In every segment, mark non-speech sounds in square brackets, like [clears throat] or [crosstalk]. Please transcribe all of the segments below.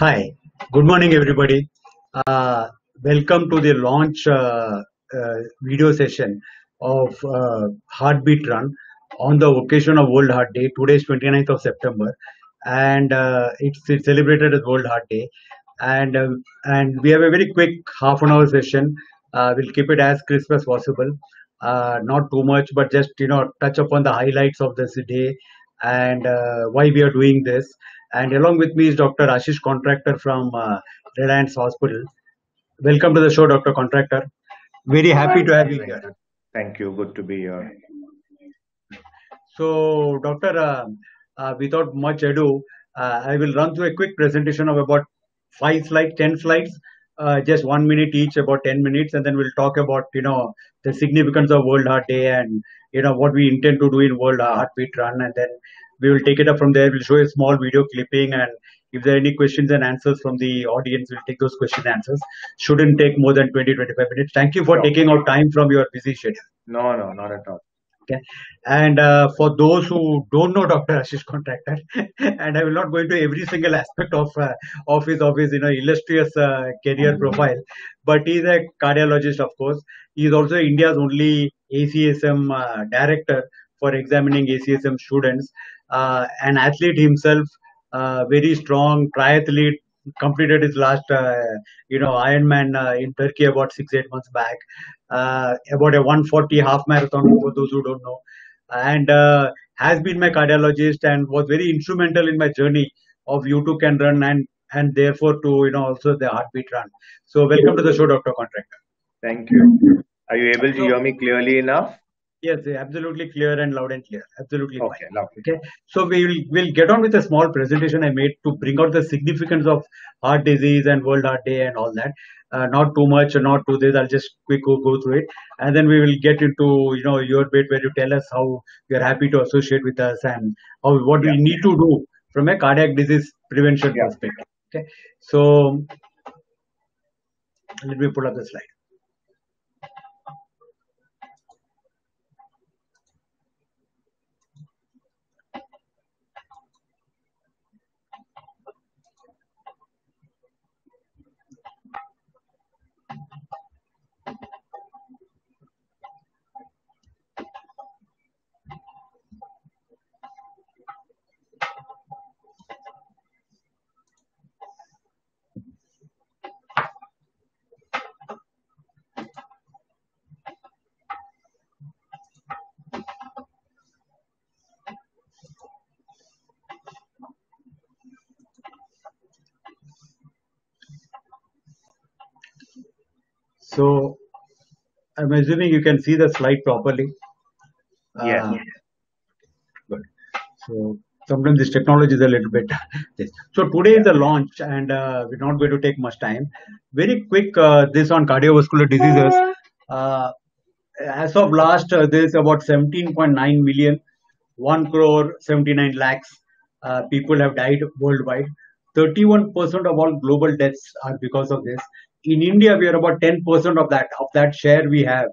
Hi, good morning, everybody. Uh, welcome to the launch uh, uh, video session of uh, Heartbeat Run on the occasion of World Heart Day. Today is 29th of September, and uh, it's, it's celebrated as World Heart Day. And uh, and we have a very quick half an hour session. Uh, we'll keep it as crisp as possible, not too much, but just you know touch upon the highlights of this day and why we are doing this. And along with me is Dr. Ashish Contractor from uh, Reliance Hospital. Welcome to the show, Dr. Contractor. Very happy to have you here. Thank you. Good to be here. So, Doctor, uh, uh, without much ado, uh, I will run through a quick presentation of about five slides, ten slides, uh, just one minute each, about ten minutes, and then we'll talk about you know the significance of World Heart Day and you know what we intend to do in World Heartbeat Run, and then we will take it up from there. We'll show a small video clipping, and if there are any questions and answers from the audience, we'll take those question answers. Shouldn't take more than 20 25 minutes. Thank you for Sure. taking out time from your busy schedule. No, no, not at all. Okay. And uh, for those who don't know Dr. Ashish Contractor, [laughs] and I will not go into every single aspect of uh, of his of his you know illustrious uh, career profile, but he's a cardiologist, of course. He is also India's only ACSM uh, director for examining ACSM students, an athlete himself, uh, very strong triathlete. Completed his last, uh, you know, Ironman uh, in Turkey about six eight months back uh, about a 140 half marathon for those who don't know and uh, has been my cardiologist and was very instrumental in my journey of you too can run and and therefore to you know also the heartbeat run so welcome to the show dr contractor Thank you. Are you able to hear me clearly enough? Yes absolutely clear and loud and clear. Absolutely fine. Okay, lovely. okay. So we will we'll get on with a small presentation i made to bring out the significance of heart disease and world heart day and all that. Uh, not too much not too this. I'll just quick go, go through it. And then we will get into you know your bit where you tell us how you're happy to associate with us and how what Yeah, we need to do from a cardiac disease prevention yeah. perspective. Okay. So let me pull up the slide so i'm assuming you can see the slide properly Yeah. uh, Good. So sometimes this technology is a little bit. [laughs] this. So today is the launch, and uh, we're not going to take much time. Very quick. Uh, this on cardiovascular diseases. Uh, as of last, uh, there is about 17.9 million, 1 crore 79 lakhs uh, people have died worldwide. 31% of all global deaths are because of this. In India, we are about 10% of that of that share we have,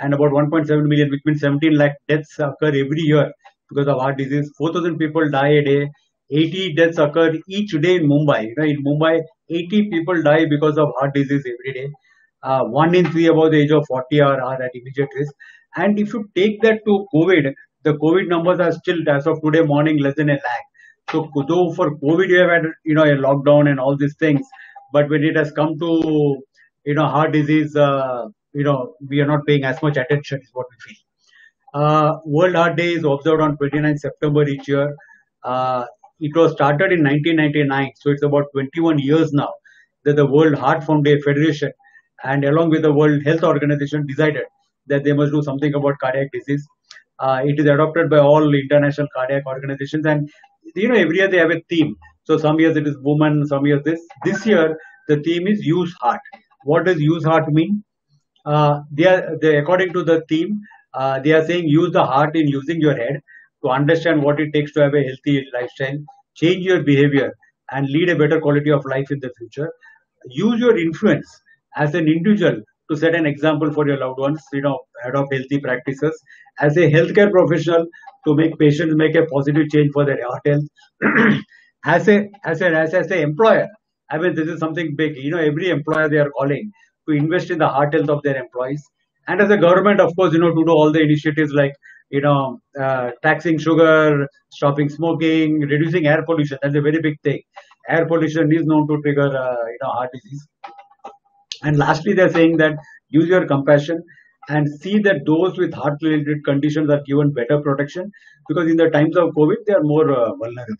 and about 1.7 million, which means 17 lakh deaths occur every year because of heart disease. 4,000 people die a day. 80 deaths occur each day in Mumbai. You know, in Mumbai, 80 people die because of heart disease every day. Uh, one in three above the age of 40 are, are at immediate risk. And if you take that to COVID, the COVID numbers are still, as of today morning, less than a lakh. So though for COVID you have had you know a lockdown and all these things, but when it has come to you know heart disease, uh, you know we are not paying as much attention is what we feel. Uh, World Heart Day is observed on 29 September each year. Uh, it was started in 1999, so it's about 21 years now that the World Heart Foundation Federation and along with the World Health Organization decided that they must do something about cardiac disease. Uh, it is adopted by all international cardiac organizations, and you know every year they have a theme. So some years it is woman, some years this. This year the theme is use heart. What does use heart mean? Uh, they are they, according to the theme, uh, they are saying use the heart in using your head to understand what it takes to have a healthy lifestyle, change your behavior, and lead a better quality of life in the future. Use your influence as an individual to set an example for your loved ones, you know, adopt healthy practices. As a healthcare professional, to make patients make a positive change for their heart health. [clears throat] as a as a as, as a employer, I mean this is something big. You know, every employer they are calling to invest in the heart health of their employees. And as a government, of course, you know, to do all the initiatives like you know, uh, taxing sugar, stopping smoking, reducing air pollution. That's a very big thing. Air pollution is known to trigger, uh, you know, heart disease. And lastly, they're saying that use your compassion and see that those with heart-related conditions are given better protection because in the times of COVID, they are more uh, vulnerable.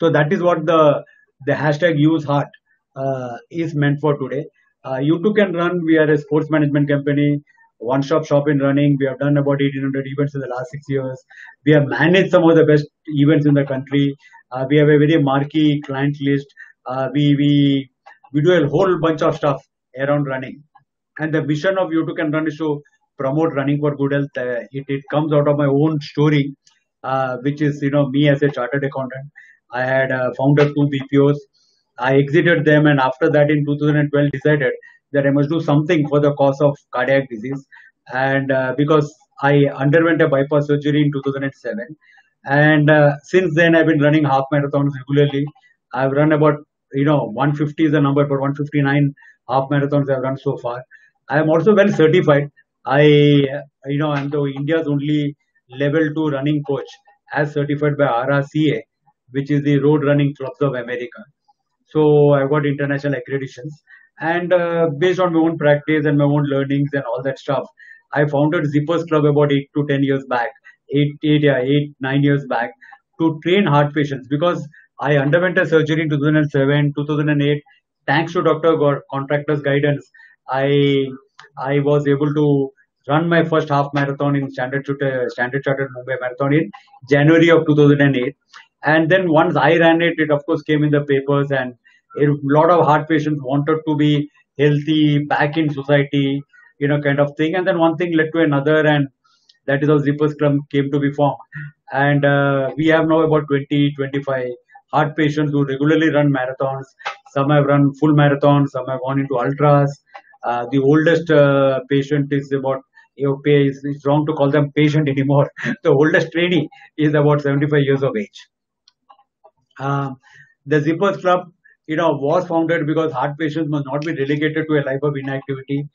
So that is what the the hashtag use heart uh, is meant for today. Uh, you too can run. We are a sports management company one stop shop in running. We have done about 1800 events in the last six years. We have managed some of the best events in the country. Uh, we have a very marquee client list. Uh, we, we, we do a whole bunch of stuff around running. And the vision of You Too Can Run is to promote running for good health. Uh, it, it comes out of my own story, uh, which is, you know, me as a chartered accountant. I had uh, founded two BPOs. I exited them, and after that, in 2012, decided that I must do something for the cause of cardiac disease. And uh, because I underwent a bypass surgery in 2007, and uh, since then I've been running half marathons regularly. I've run about you know 150 is the number, but 159 half marathons I've run so far. I am also well certified. I you know I'm the India's only level two running coach as certified by RRCA, which is the Road Running Clubs of America. So I've got international accreditations. And uh, based on my own practice and my own learnings and all that stuff i founded zippers club about 8 to 10 years back 8 8 yeah 8 9 years back to train heart patients because i underwent a surgery in 2007 2008 thanks to dr contractor's guidance i i was able to run my first half marathon in standard standard chartered mumbai marathon in january of 2008 and then once i ran it it of course came in the papers and a lot of heart patients wanted to be healthy, back in society, you know, kind of thing. And then one thing led to another, and that is how Zippers Club came to be formed. And uh, we have now about 20, 25 heart patients who regularly run marathons. Some have run full marathons, some have gone into ultras. Uh, the oldest uh, patient is about it's wrong to call them patient [laughs] anymore. the oldest trainee is about 75 years of age. Um, the Zippers Club you know, was founded because heart patients must not be relegated to a life of inactivity.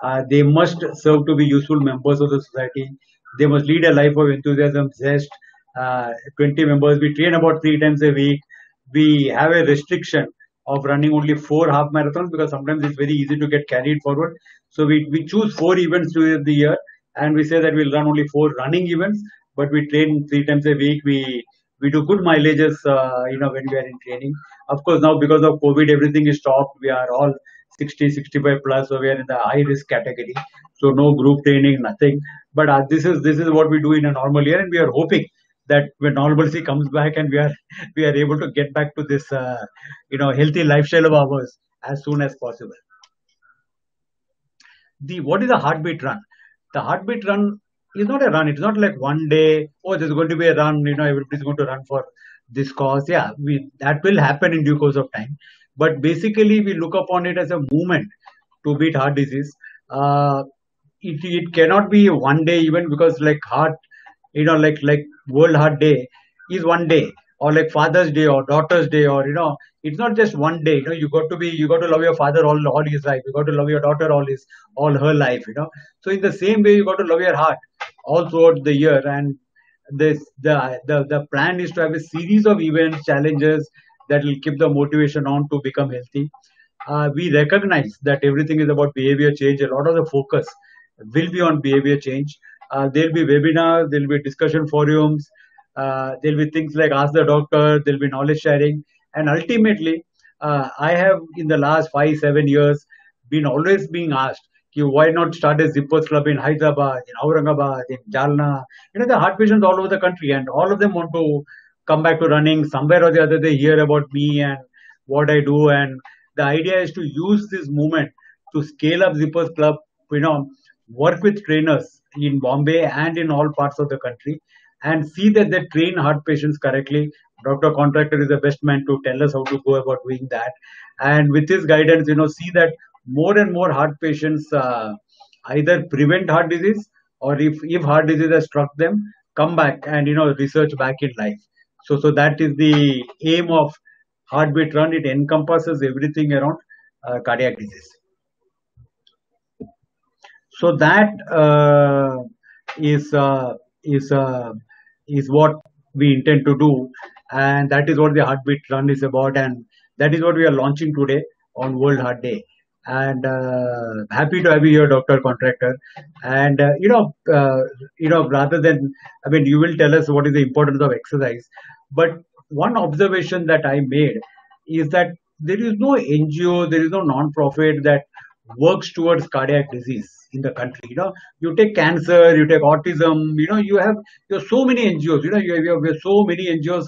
Uh, they must serve to be useful members of the society. They must lead a life of enthusiasm, zest. Uh, 20 members. We train about three times a week. We have a restriction of running only four half marathons because sometimes it's very easy to get carried forward. So we, we choose four events during the year and we say that we'll run only four running events, but we train three times a week. We we do good mileages, uh, you know, when we are in training. Of course, now because of COVID, everything is stopped. We are all 60, 65 plus, so we are in the high risk category. So no group training, nothing. But uh, this is this is what we do in a normal year, and we are hoping that when normalcy comes back and we are [laughs] we are able to get back to this uh, you know healthy lifestyle of ours as soon as possible. The what is a heartbeat run? The heartbeat run it's not a run. It's not like one day, oh, there's going to be a run, you know, everybody's going to run for this cause. Yeah, we that will happen in due course of time. But basically, we look upon it as a movement to beat heart disease. Uh, it, it cannot be one day even because like heart, you know, like like World Heart Day is one day or like Father's Day or Daughter's Day or you know, it's not just one day. You know, you got to be you got to love your father all all his life. You got to love your daughter all his all her life. You know, so in the same way, you got to love your heart all throughout the year. And this the the the plan is to have a series of events, challenges that will keep the motivation on to become healthy. Uh, we recognize that everything is about behavior change. A lot of the focus will be on behavior change. Uh, there'll be webinars, there'll be discussion forums, uh, there'll be things like Ask the Doctor, there'll be knowledge sharing. And ultimately, uh, I have in the last five, seven years been always being asked, why not start a zippers club in Hyderabad, in Aurangabad, in Jalna? You know, the heart patients all over the country, and all of them want to come back to running. Somewhere or the other, they hear about me and what I do. And the idea is to use this movement to scale up Zippers Club, you know, work with trainers in Bombay and in all parts of the country and see that they train heart patients correctly. Dr. Contractor is the best man to tell us how to go about doing that. And with his guidance, you know, see that more and more heart patients uh, either prevent heart disease or if, if heart disease has struck them, come back and, you know, research back in life. So, so that is the aim of Heartbeat Run. It encompasses everything around uh, cardiac disease. So that uh, is uh, is uh, is what we intend to do, and that is what the Heartbeat Run is about, and that is what we are launching today on World Heart Day. And uh, happy to have you here, Doctor Contractor. And uh, you know, uh, you know, rather than, I mean, you will tell us what is the importance of exercise. But one observation that I made is that there is no NGO, there is no non-profit that works towards cardiac disease in the country. You know, you take cancer, you take autism. You know, you have you have so many NGOs. You know, you have, you have so many NGOs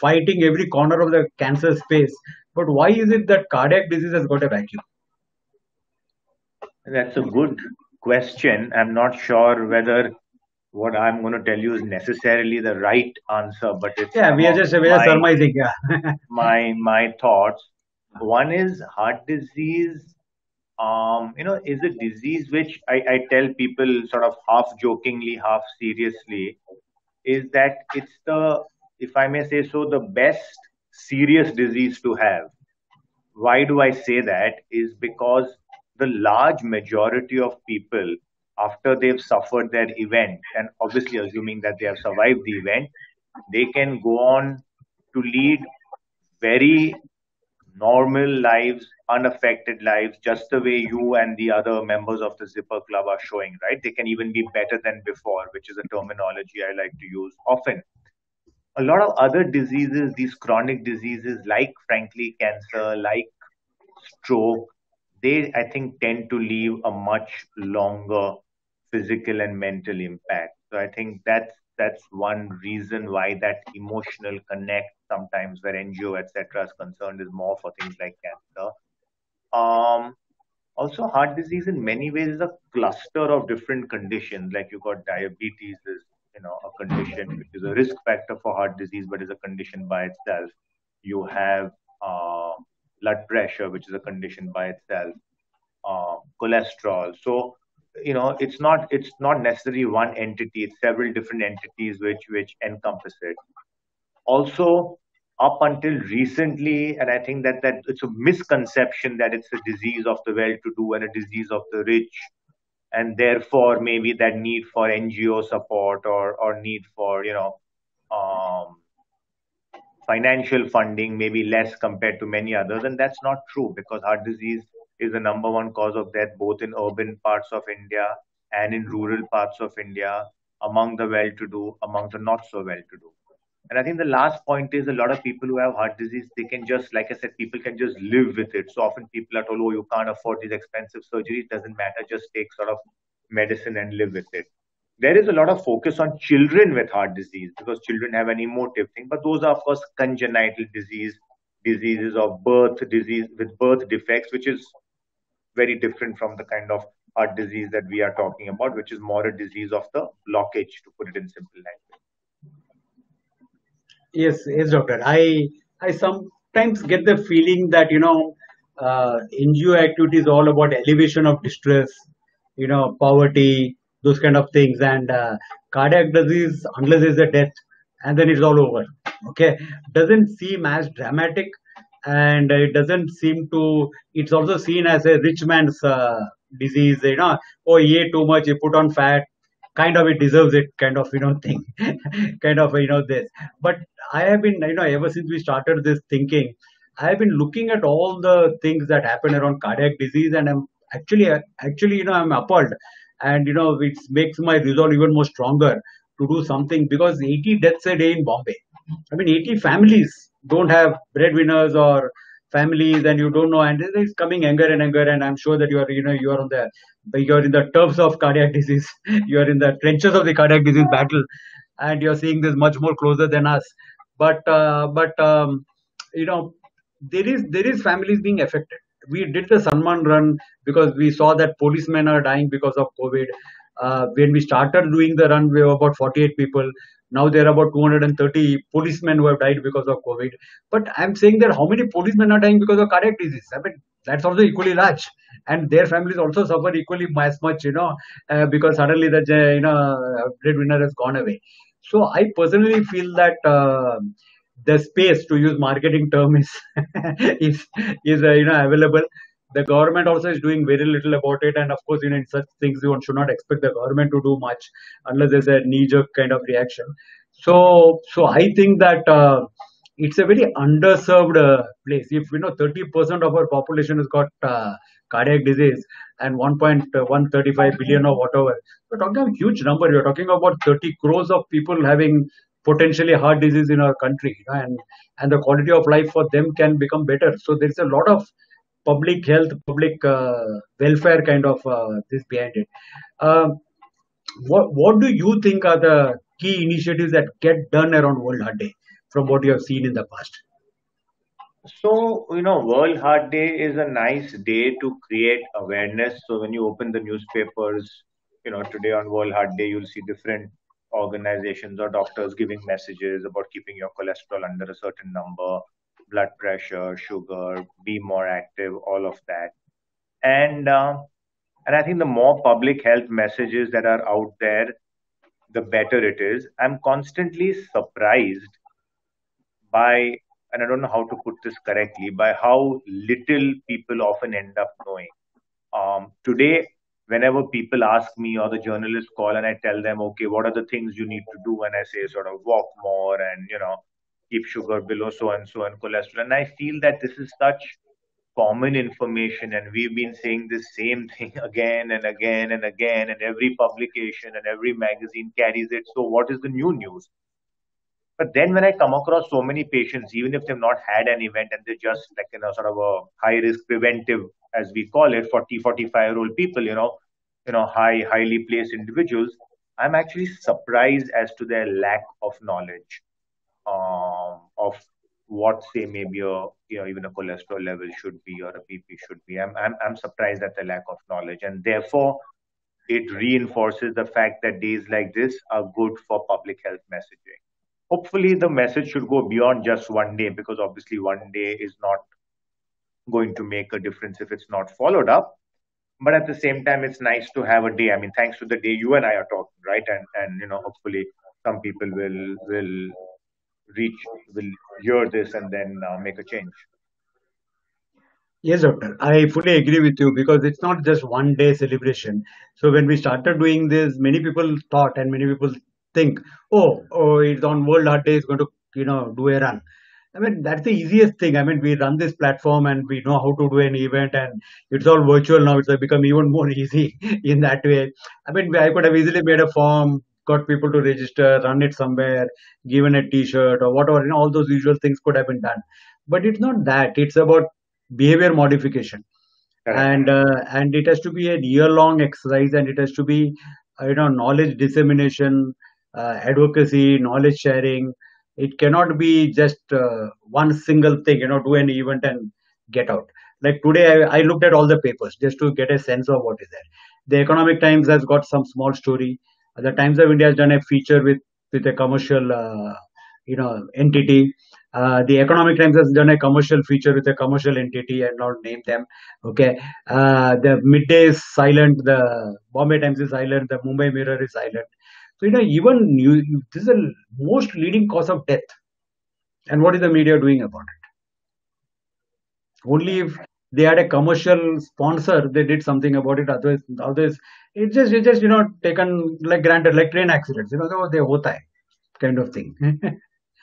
fighting every corner of the cancer space. But why is it that cardiac disease has got a vacuum? That's a good question. I'm not sure whether what I'm going to tell you is necessarily the right answer, but it's yeah, we are just we are surmising. Yeah, [laughs] my my thoughts. One is heart disease. Um, you know, is a disease which I, I tell people sort of half jokingly, half seriously, is that it's the, if I may say so, the best serious disease to have. Why do I say that? Is because the large majority of people, after they've suffered their event, and obviously assuming that they have survived the event, they can go on to lead very normal lives, unaffected lives, just the way you and the other members of the Zipper Club are showing, right? They can even be better than before, which is a terminology I like to use often. A lot of other diseases, these chronic diseases like, frankly, cancer, like stroke, they, I think, tend to leave a much longer physical and mental impact. So I think that's that's one reason why that emotional connect sometimes where NGO etc. is concerned is more for things like cancer. Um, also, heart disease in many ways is a cluster of different conditions. Like you got diabetes you know a condition which is a risk factor for heart disease, but is a condition by itself. You have uh, blood pressure, which is a condition by itself. Uh, cholesterol. So you know it's not it's not necessarily one entity it's several different entities which which encompass it also up until recently and i think that that it's a misconception that it's a disease of the well-to-do and a disease of the rich and therefore maybe that need for ngo support or need for you know um, financial funding maybe less compared to many others and that's not true because heart disease is the number one cause of death both in urban parts of India and in rural parts of India, among the well to do, among the not so well to do. And I think the last point is a lot of people who have heart disease, they can just, like I said, people can just live with it. So often people are told, oh, you can't afford these expensive surgeries. Doesn't matter. Just take sort of medicine and live with it. There is a lot of focus on children with heart disease because children have an emotive thing, but those are, of course, congenital disease, diseases of birth, disease with birth defects, which is very different from the kind of heart disease that we are talking about, which is more a disease of the blockage, to put it in simple language. Yes, yes, doctor. I I sometimes get the feeling that you know uh, NGO activity is all about elevation of distress, you know, poverty, those kind of things, and uh, cardiac disease, unless there's a death, and then it's all over. Okay, doesn't seem as dramatic and it doesn't seem to it's also seen as a rich man's uh, disease you know oh he ate too much he put on fat kind of it deserves it kind of you know [laughs] thing kind of you know this. But i have been you know ever since we started this thinking i have been looking at all the things that happen around cardiac disease and i'm actually actually you know i'm appalled. And you know it makes my resolve even more stronger to do something because 80 deaths a day in bombay. I mean 80 families don't have breadwinners or families and you don't know. And it's coming anger and anger and i'm sure that you are you know you are on the you're in the turfs of cardiac disease. [laughs] You are in the trenches of the cardiac disease battle. And you're seeing this much more closer than us. But uh, but um, you know there is there is families being affected. We did the Samman run because we saw that policemen are dying because of covid. Uh, when we started doing the run we were about 48 people now there are about 230 policemen who have died because of COVID. But I'm saying that how many policemen are dying because of cardiac disease? I mean, that's also equally large. And their families also suffer equally as much, you know, uh, because suddenly the, you know, breadwinner has gone away. So I personally feel that uh, the space to use marketing term is [laughs] is is uh, you know available the government also is doing very little about it and of course you know in such things one should not expect the government to do much unless there's a knee jerk kind of reaction. So so i think that uh, it's a very underserved uh, place. If you know 30% of our population has got uh, cardiac disease and 1.135 billion or whatever we're talking about a huge number. You're talking about 30 crores of people having potentially heart disease in our country and and the quality of life for them can become better. So there's a lot of public health, public uh, welfare kind of uh, this behind it. Uh, what what do you think are the key initiatives that get done around World Heart Day from what you have seen in the past? So, you know, World Heart Day is a nice day to create awareness. So, when you open the newspapers, you know, today on World Heart Day, you'll see different organizations or doctors giving messages about keeping your cholesterol under a certain number, blood pressure, sugar, be more active, all of that. And uh, and I think the more public health messages that are out there, the better it is. I'm constantly surprised by, and I don't know how to put this correctly, by how little people often end up knowing. Um, today, whenever people ask me or the journalists call and I tell them, okay, what are the things you need to do? And I say, sort of walk more and, you know, keep sugar below so and so and cholesterol. And I feel that this is such common information and we've been saying the same [laughs] thing again and again and again and every publication and every magazine carries it. So what is the new news? But then when I come across so many patients, even if they've not had an event and they're just like, you know, sort of a high risk preventive, as we call it, 40, 45 year old people, you know, you know, high, highly placed individuals, I'm actually surprised as to their lack of knowledge um, of what say maybe a you know even a cholesterol level should be or a BP should be. I'm I'm I'm surprised at the lack of knowledge, and therefore it reinforces the fact that days like this are good for public health messaging. Hopefully, the message should go beyond just one day because obviously one day is not going to make a difference if it's not followed up. But at the same time, it's nice to have a day. I mean, thanks to the day you and I are talking, right? And and you know, hopefully, some people will will reach will hear this and then uh, make a change. Yes, doctor. I fully agree with you because it's not just one day celebration. So when we started doing this, many people thought and many people think, oh, oh, it's on World Heart Day, it's going to, you know, do a run. I mean, that's the easiest thing. I mean, we run this platform and we know how to do an event and it's all virtual now. It's become even more [laughs] easy in that way. I mean, I could have easily made a form, got people to register, run it somewhere, given a T-shirt or whatever. You know, all those usual things could have been done, but it's not that. It's about behavior modification, and uh, and it has to be a year-long exercise, and it has to be you know knowledge dissemination, uh, advocacy, knowledge sharing. It cannot be just uh, one single thing. You know, do an event and get out. Like today, I, I looked at all the papers just to get a sense of what is there. The Economic Times has got some small story the Times of India has done a feature with with a commercial uh, you know entity. Uh, the Economic Times has done a commercial feature with a commercial entity and not name them. Okay, uh, the midday is silent. The Bombay Times is silent. The Mumbai Mirror is silent. So you know even you, this is the most leading cause of death. And what is the media doing about it? Only if they had a commercial sponsor, they did something about it. Otherwise, otherwise it just it just you know taken like granted like train accidents. You know, they hota hai, kind of thing.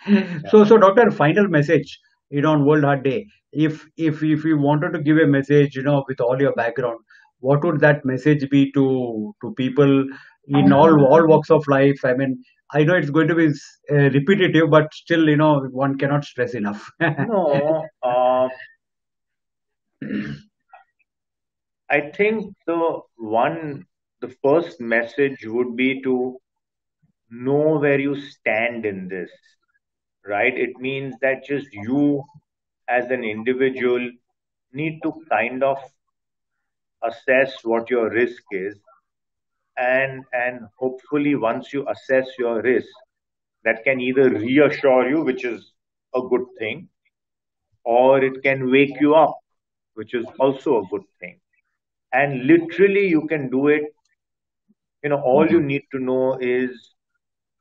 [laughs] so so doctor, final message. You know, on World Heart Day, if if if you wanted to give a message, you know, with all your background, what would that message be to to people in all all walks of life? I mean, I know it's going to be uh, repetitive, but still, you know, one cannot stress enough. [laughs] no, uh, I think the one, the first message would be to know where you stand in this, right? It means that just you as an individual need to kind of assess what your risk is and and hopefully once you assess your risk that can either reassure you which is a good thing or it can wake you up which is also a good thing. And literally, you can do it. You know, all you need to know is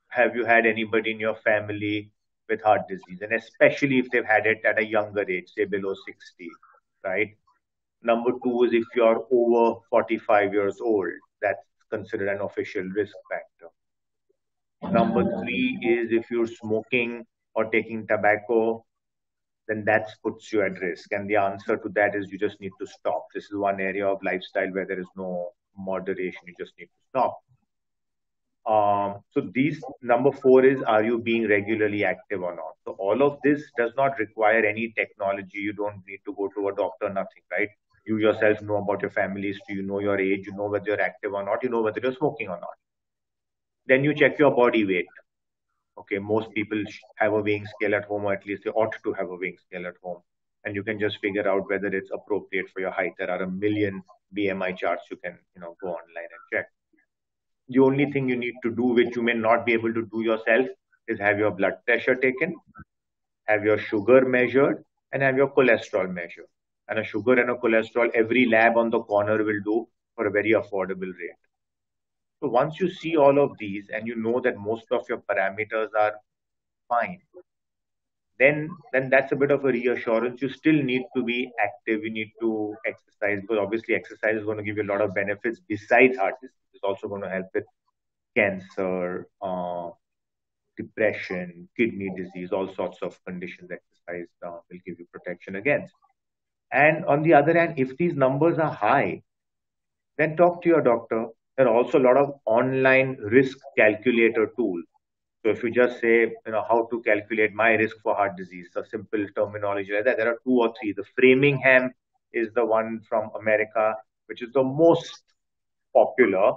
have you had anybody in your family with heart disease, and especially if they've had it at a younger age, say below 60, right? Number two is if you're over 45 years old, that's considered an official risk factor. Number three is if you're smoking or taking tobacco, then that puts you at risk. And the answer to that is you just need to stop. This is one area of lifestyle where there is no moderation. You just need to stop. Um, so these number four is are you being regularly active or not? So all of this does not require any technology. You don't need to go to a doctor, nothing, right? You yourself know about your family history, you know your age, you know whether you're active or not, you know whether you're smoking or not. Then you check your body weight. Okay, most people have a weighing scale at home, or at least they ought to have a weighing scale at home. And you can just figure out whether it's appropriate for your height. There are a million BMI charts you can, you know, go online and check. The only thing you need to do, which you may not be able to do yourself, is have your blood pressure taken, have your sugar measured, and have your cholesterol measured. And a sugar and a cholesterol, every lab on the corner will do for a very affordable rate. So once you see all of these and you know that most of your parameters are fine, then then that's a bit of a reassurance. You still need to be active. You need to exercise because obviously exercise is going to give you a lot of benefits besides heart disease. It's also going to help with cancer, uh, depression, kidney disease, all sorts of conditions. Exercise uh, will give you protection against. And on the other hand, if these numbers are high, then talk to your doctor. There are also a lot of online risk calculator tools. So if you just say, you know, how to calculate my risk for heart disease, a simple terminology like that, there are two or three. The Framingham is the one from America, which is the most popular.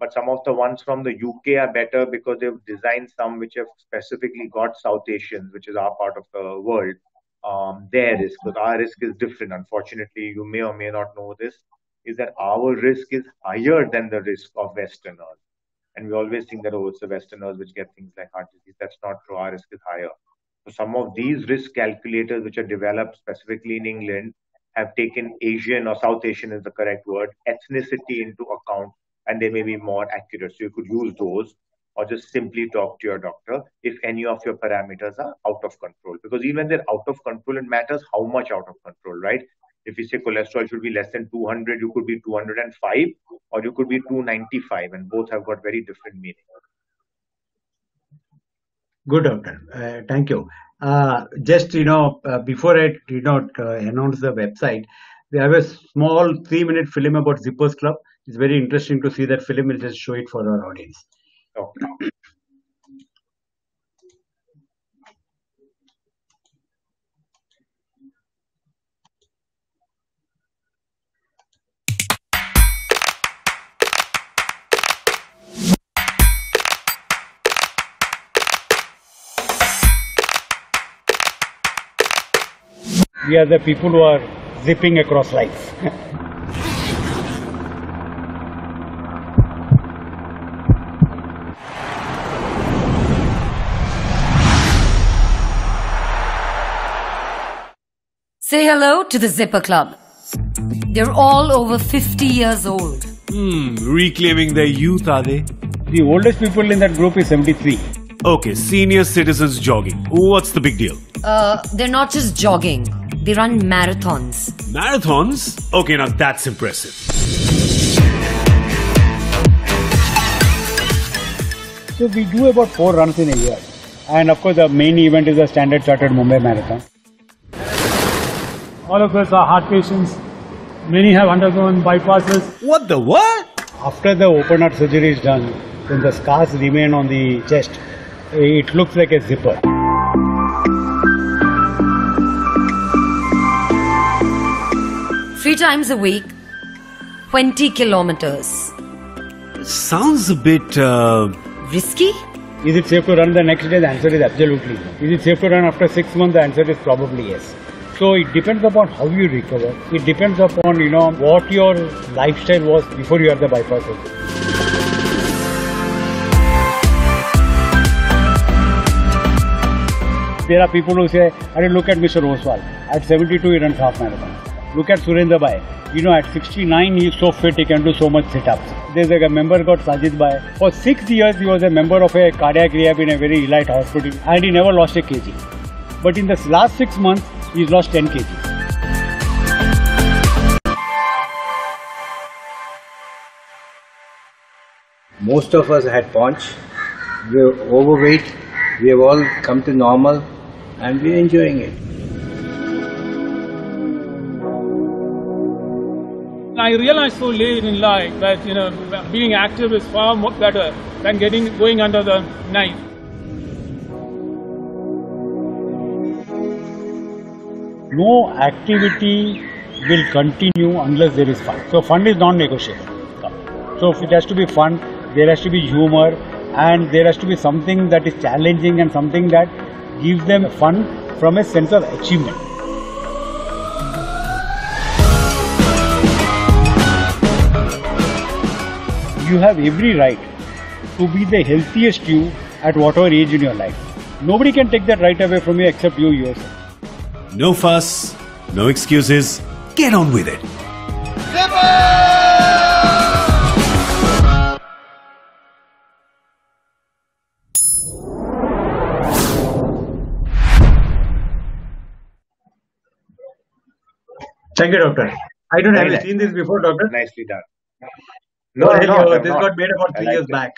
But some of the ones from the UK are better because they've designed some which have specifically got South Asians, which is our part of the world, um, their risk. Because our risk is different. Unfortunately, you may or may not know this, is that our risk is higher than the risk of Westerners. And we always think that, oh, it's the Westerners which get things like heart disease. That's not true. Our risk is higher. So some of these risk calculators, which are developed specifically in England, have taken Asian or South Asian is the correct word, ethnicity into account, and they may be more accurate. So you could use those or just simply talk to your doctor if any of your parameters are out of control. Because even they're out of control, it matters how much out of control, right? If you say cholesterol should be less than 200, you could be 205 or you could be 295, and both have got very different meaning. Good, doctor. Uh, thank you. Uh, just you know, uh, before I did not uh, announce the website, we have a small three-minute film about Zippers Club. It's very interesting to see that film. We'll just show it for our audience. Okay. We are the people who are zipping across life. [laughs] Say hello to the Zipper Club. They're all over 50 years old. Hmm, reclaiming their youth, are they? the oldest people in that group is 73. Okay, senior citizens jogging. What's the big deal? Uh, they're not just jogging, they run marathons. Marathons? Okay, now that's impressive. So we do about four runs in a year. And of course, the main event is the Standard Chartered Mumbai Marathon. All of us are heart patients. Many have undergone bypasses. What the what? After the open heart surgery is done, when the scars remain on the chest, it looks like a zipper. Three times a week, 20 kilometers. Sounds a bit, uh, Risky? Is it safe to run the next day? The answer is absolutely no. Is it safe to run after six months? The answer is probably yes. So it depends upon how you recover. It depends upon, you know, what your lifestyle was before you had the bypass surgery. There are people who say, I look at Mr. Oswal. At 72, he runs half marathon. Look at Surendra Bhai. You know, at 69, he is so fit, he can do so much sit-ups. There's like a member called Sajid Bhai. For six years, he was a member of a cardiac rehab in a very elite hospital, and he never lost a kg. But in the last six months, he's lost 10 kg. Most of us had paunch. We're overweight. We have all come to normal, and we're enjoying it. I realized so late in life that you know being active is far more better than getting going under the knife. No activity will continue unless there is fun. So fun is non-negotiable. So if it has to be fun, there has to be humor, and there has to be something that is challenging and something that gives them fun from a sense of achievement. You have every right to be the healthiest you at whatever age in your life. Nobody can take that right away from you except you yourself. No fuss, no excuses. Get on with it. Thank you, doctor. I don't have Very you nice. seen this before, doctor. Nicely done. No, No, I'm really, not, I'm this not. got made about three like years it. back.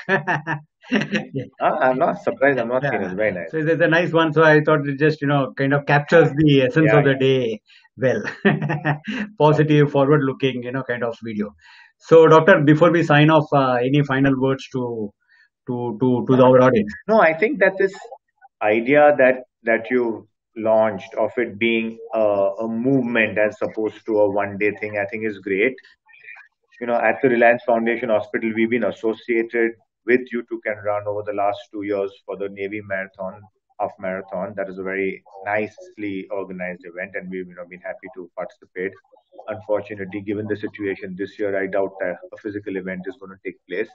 Yeah. [laughs] Ah, I'm not surprised. I'm not. Yeah. It's very nice. So it's a nice one. So I thought it just, you know, kind of captures the essence Yeah, of the day well. [laughs] Positive, forward looking, you know, kind of video. So, doctor, before we sign off, uh, any final words to to to to the our audience? No, I think that this idea that that you launched of it being a, a movement as opposed to a one day thing, I think is great. You know, at the Reliance Foundation Hospital, we've been associated with You Too Can Run over the last two years for the Navy Marathon, half marathon. That is a very nicely organized event, and we've you know been happy to participate. Unfortunately, given the situation this year, I doubt that a physical event is going to take place.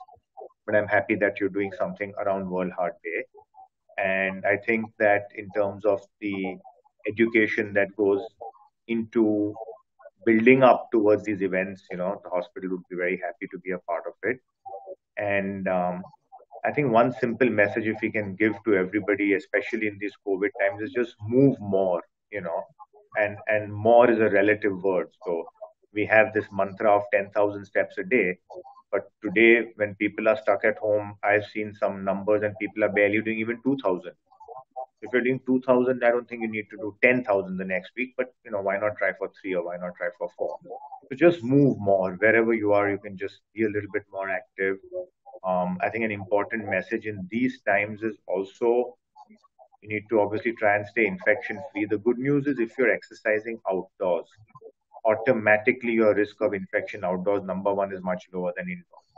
But I'm happy that you're doing something around World Heart Day. And I think that in terms of the education that goes into building up towards these events, you know, the hospital would be very happy to be a part of it. And um, I think one simple message, if we can give to everybody, especially in these COVID times, is just move more, you know, and and more is a relative word. So we have this mantra of 10,000 steps a day, but today when people are stuck at home, I've seen some numbers and people are barely doing even 2,000. If you're doing 2,000, I don't think you need to do 10,000 the next week, but you know, why not try for three or why not try for four? So just move more wherever you are. You can just be a little bit more active. Um, I think an important message in these times is also you need to obviously try and stay infection free. The good news is if you're exercising outdoors, automatically your risk of infection outdoors, number one, is much lower than indoors.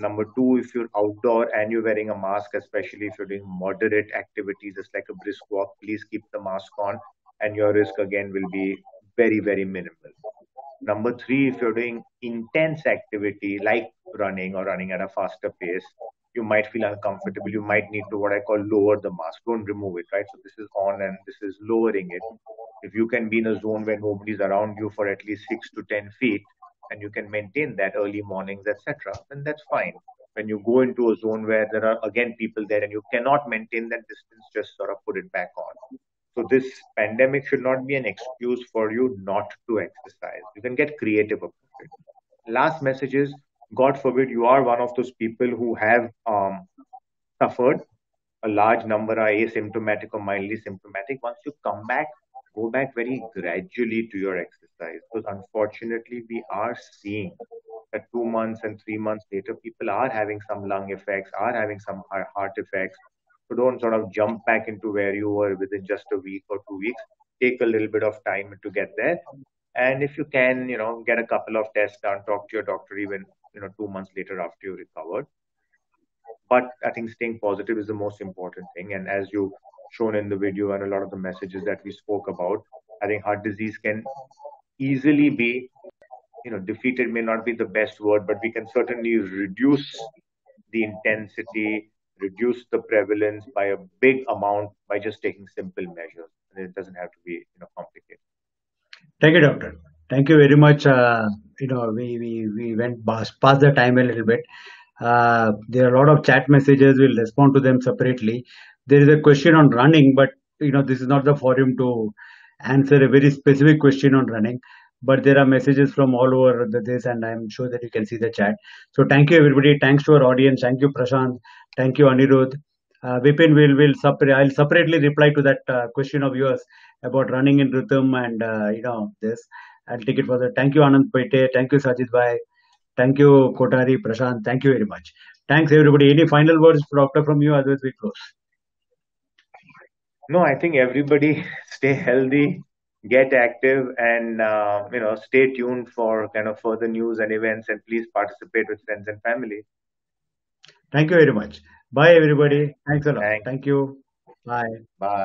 Number two, if you're outdoor and you're wearing a mask, especially if you're doing moderate activities, just like a brisk walk, please keep the mask on, and your risk again will be very, very minimal. Number three, if you're doing intense activity like running or running at a faster pace, you might feel uncomfortable. You might need to what I call lower the mask. Don't remove it, right? So this is on and this is lowering it. If you can be in a zone where nobody's around you for at least six to ten feet, and you can maintain that early mornings, etc., then that's fine. When you go into a zone where there are again people there and you cannot maintain that distance, just sort of put it back on. So this pandemic should not be an excuse for you not to exercise. You can get creative about it. Last message is, God forbid, you are one of those people who have um, suffered. A large number are asymptomatic or mildly symptomatic. Once you come back, go back very gradually to your exercise. Because unfortunately, we are seeing that two months and three months later, people are having some lung effects, are having some heart effects. So don't sort of jump back into where you were within just a week or two weeks. Take a little bit of time to get there. And if you can, you know, get a couple of tests done, talk to your doctor even, you know, two months later after you recovered. But I think staying positive is the most important thing. And as you shown in the video and a lot of the messages that we spoke about, I think heart disease can easily be, you know, defeated may not be the best word, but we can certainly reduce the intensity, reduce the prevalence by a big amount by just taking simple measures. And it doesn't have to be, you know, complicated. Thank you, doctor. Thank you very much. Uh, you know, we, we, we went past, past the time a little bit. Uh, there are a lot of chat messages. We'll respond to them separately. There is a question on running, but you know, this is not the forum to answer a very specific question on running. But there are messages from all over this, and I'm sure that you can see the chat. So thank you, everybody. Thanks to our audience. Thank you, Prashant. Thank you, Anirudh. Uh, Vipin will will separ- I'll separately reply to that uh, question of yours about running in rhythm and uh, you know this. I'll take it further. Thank you, Anand Pete. Thank you, Sajid Bhai. Thank you, Kotari, Prashant. Thank you very much. Thanks, everybody. Any final words, Doctor, from you? Otherwise, we close. No, I think everybody [laughs] stay healthy, get active, and uh, you know stay tuned for kind of further news and events. And please participate with friends and family. Thank you very much. Bye, everybody. Thanks a lot. Thanks. Thank you. Bye. Bye.